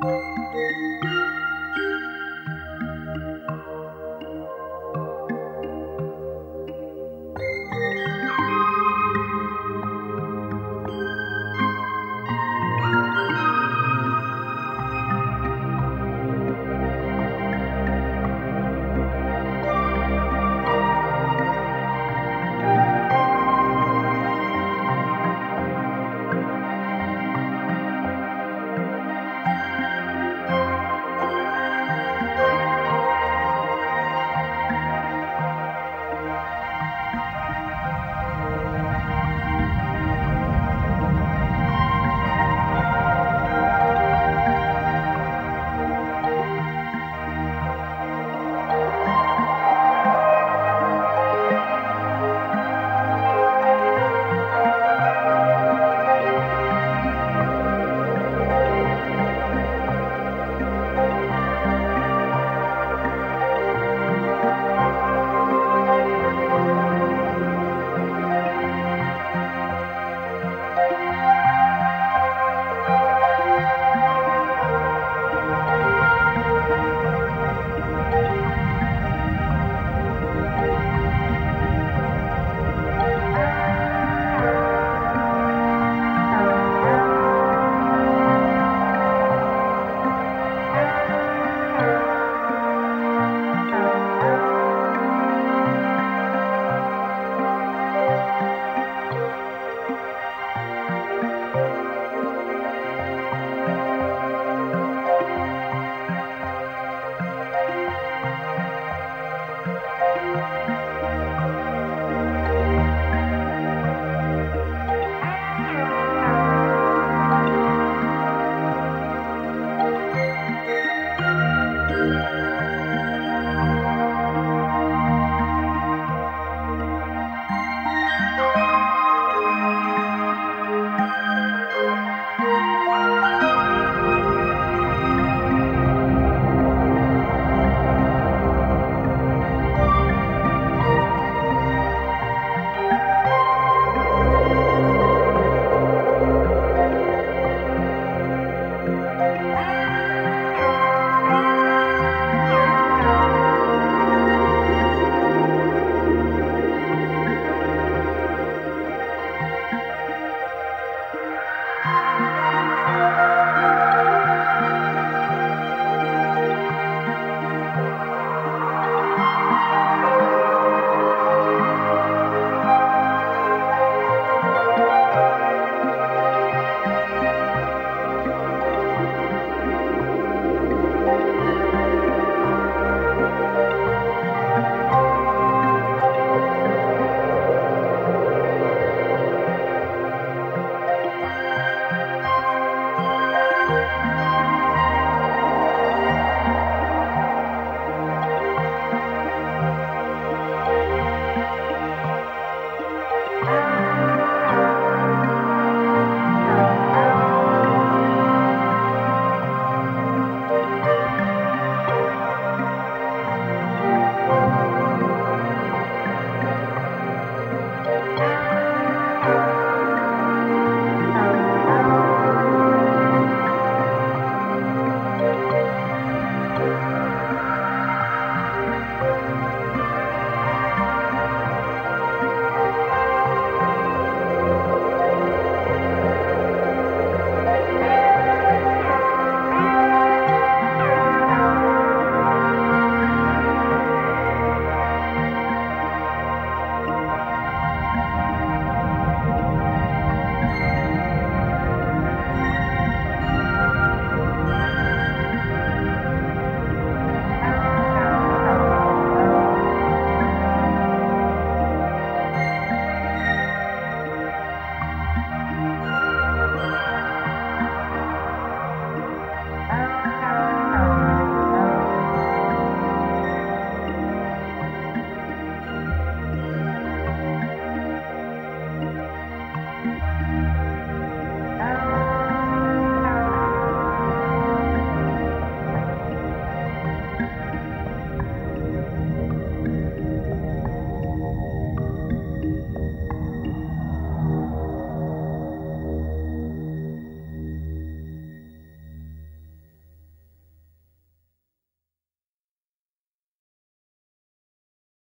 Música